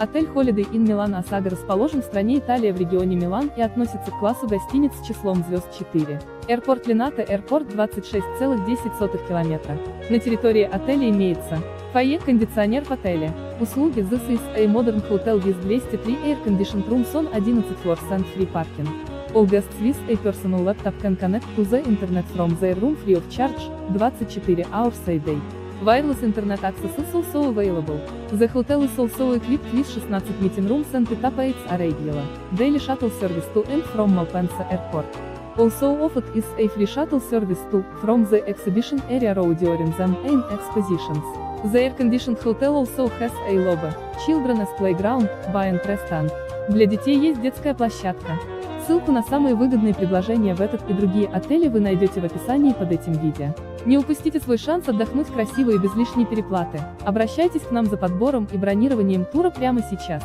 Отель Holiday Inn Milan Осаго расположен в стране Италия в регионе Милан и относится к классу гостиниц с числом звезд 4. Аэропорт Лената Аэропорт 26,10 км. На территории отеля имеется фойе, кондиционер в отеле. Услуги This is a modern hotel with 203 air conditioned rooms on 11 floors and free parking. All guests with a personal laptop can connect to the internet from their room free of charge, 24 hours a day. Wireless internet access is also available. The hotel is also equipped with 16 meeting rooms and pickup aids are regular. Daily shuttle service to and from Malpensa Airport. Also offered is a free shuttle service to, from the exhibition area road during the main expositions. The air-conditioned hotel also has a lobby, children's playground, bar and restaurant. Для детей есть детская площадка. Ссылку на самые выгодные предложения в этот и другие отели вы найдете в описании под этим видео. Не упустите свой шанс отдохнуть красиво и без лишней переплаты. Обращайтесь к нам за подбором и бронированием тура прямо сейчас.